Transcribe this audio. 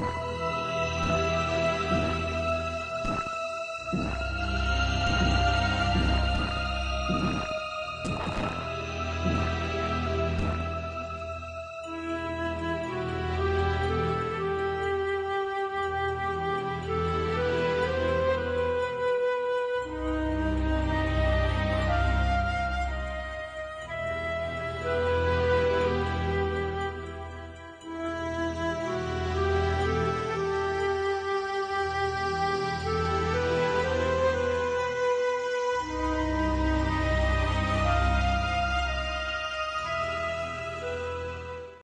Yeah.